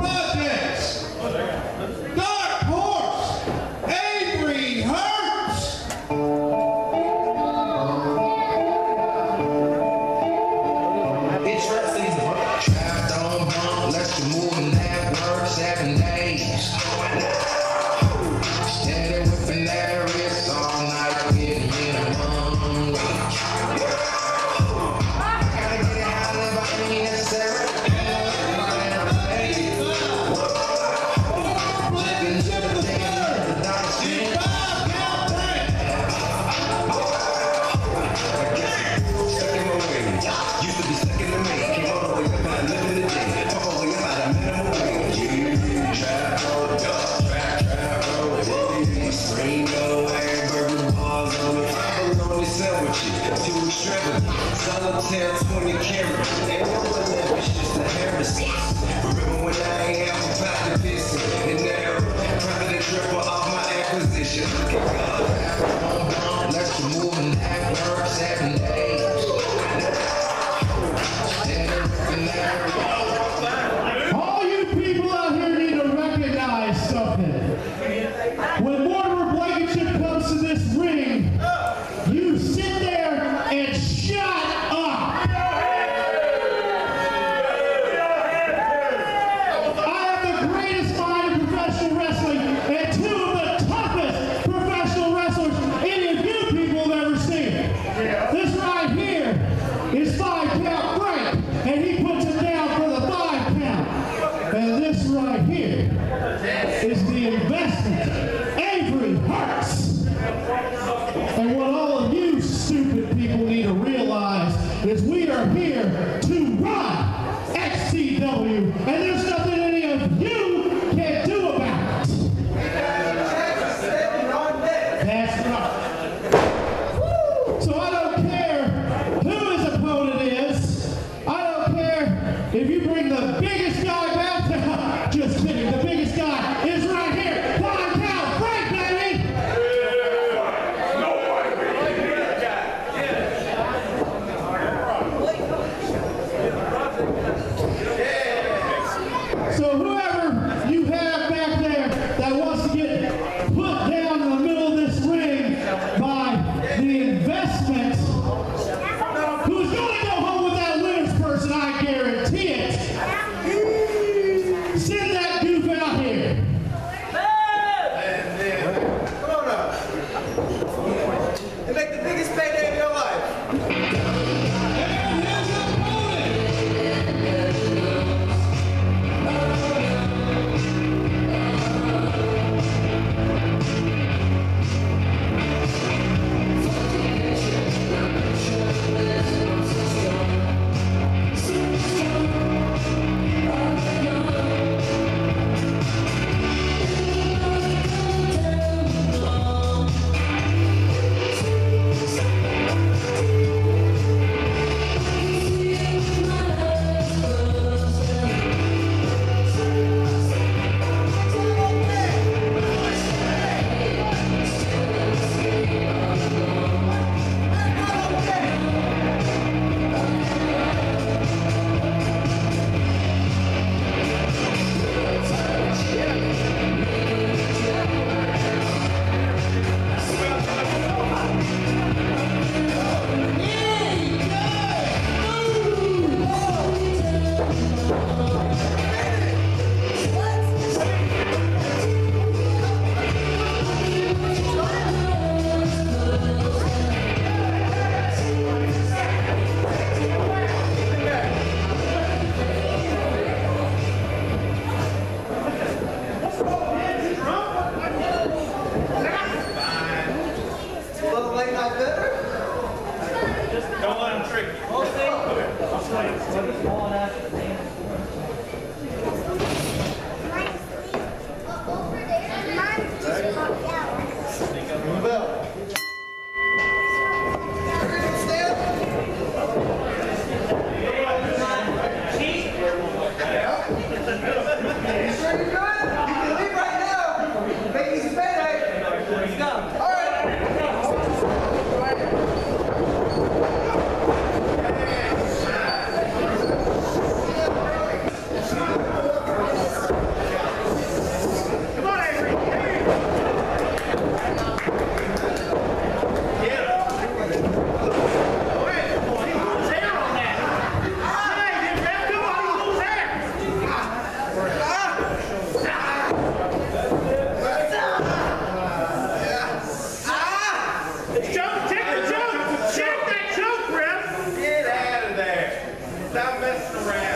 projects. Solitaire 20 carat. Stop messing around.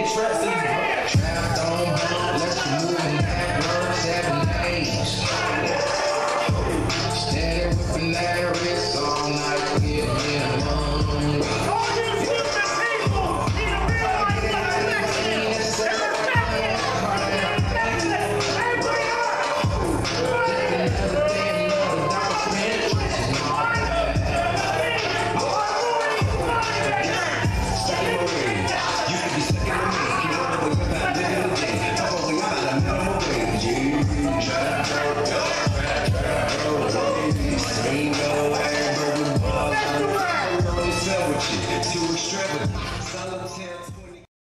interesting